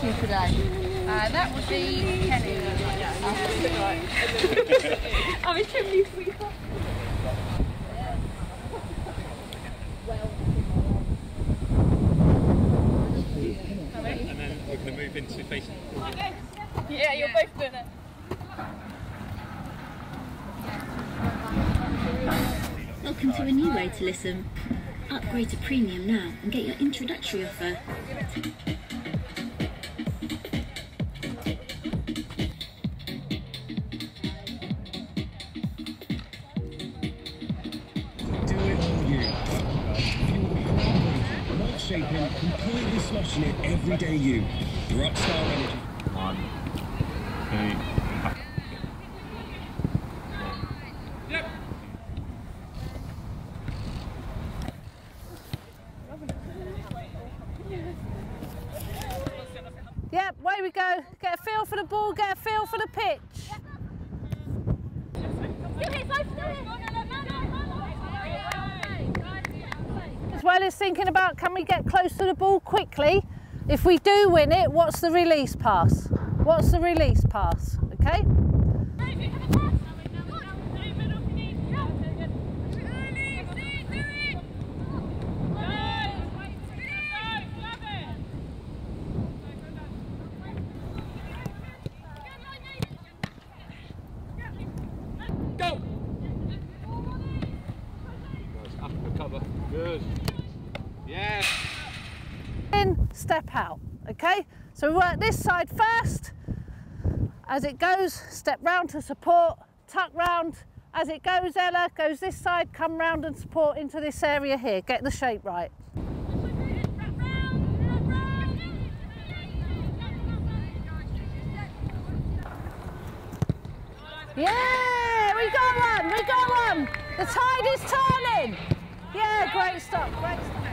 To today? Uh, that would be Kenny. I'm a chimney sweeper. And then we're going to move into facing. Yeah, you're both doing it. Welcome to a new way to listen. Upgrade to premium now and get your introductory offer. Whole not shaping, completely sloshing it everyday you. Rockstar Energy. One, two. Yep, away we go. Get a feel for the ball, get a feel for the pitch. As well as thinking about can we get close to the ball quickly? If we do win it, what's the release pass? What's the release pass? Okay? Go! Up the cover. Good. Step out. Okay? So we work this side first. As it goes, step round to support, tuck round. As it goes, Ella, goes this side, come round and support into this area here. Get the shape right. Yeah, we got one, we got one. The tide is turning. Yeah, great stuff, great stuff.